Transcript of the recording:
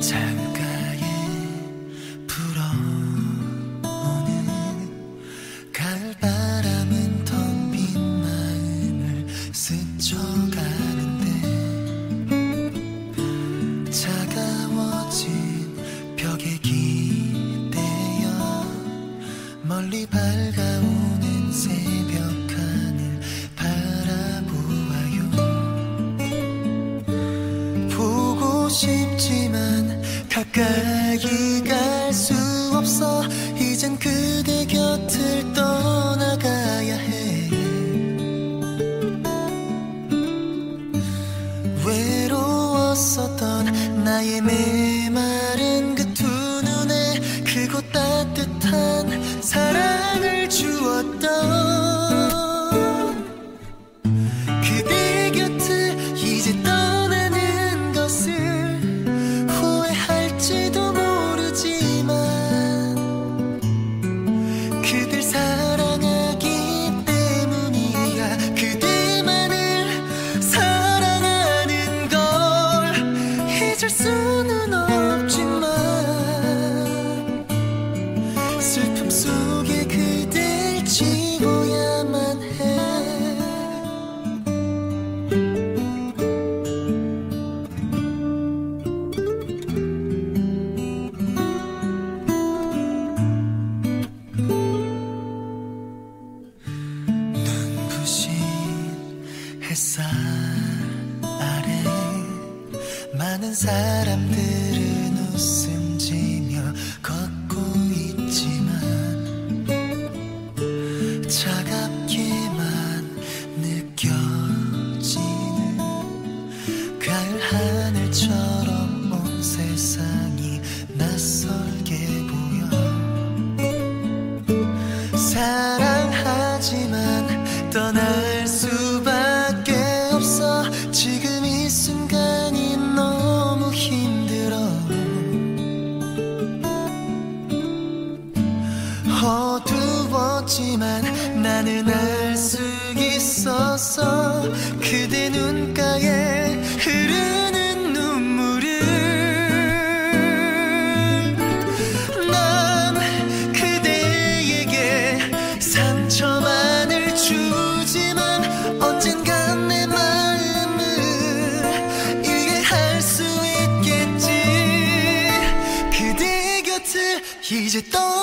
잘 차가워진 벽에 기대어 멀리 밝아오는 새벽 하늘 바라보아요. 보고 싶지만 가까이 갈 수 없어. 이젠 그 나의 메마른 그 두 눈에 크고 따뜻한 사랑을 주었던 잊을 수는 없지만 슬픔 속에 그댈 지고야만 해. 눈부신 햇살 많은 사람들은 웃음 지며 걷고 있지만 차갑게만 느껴지는 가을 하늘처럼 온 세상이 낯설게 보여. 없지만 나는 알 수 있었어 그대 눈가에 흐르는 눈물을 난 그대에게 상처만을 주지만 언젠간 내 마음을 이해할 수 있겠지. 그대 곁을 이제 떠